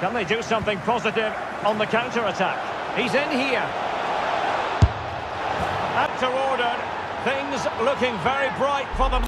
Can they do something positive on the counter-attack? He's in here. After ordered, things looking very bright for them.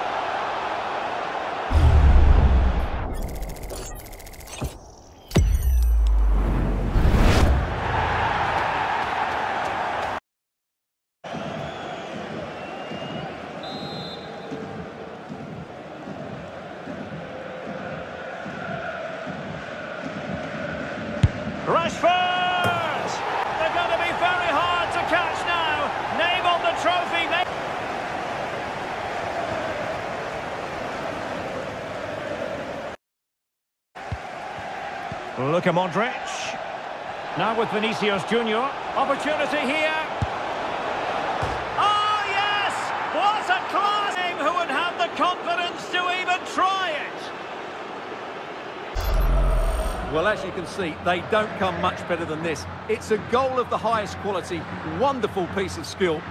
Rashford! They're going to be very hard to catch now. Name on the trophy. They... Luka Modric. Now with Vinicius Junior. Opportunity here. Well, as you can see, they don't come much better than this. It's a goal of the highest quality. Wonderful piece of skill.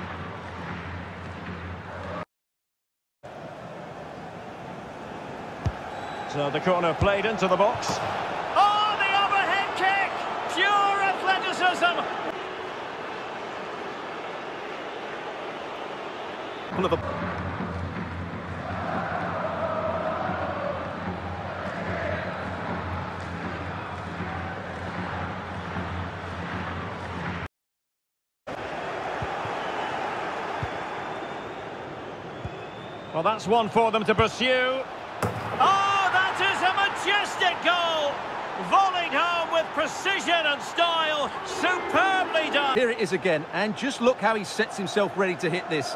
So the corner played into the box. Oh, the overhead kick! Pure athleticism! One of the... Well, that's one for them to pursue. Oh, that is a majestic goal! Volleyed home with precision and style. Superbly done. Here it is again, and just look how he sets himself ready to hit this.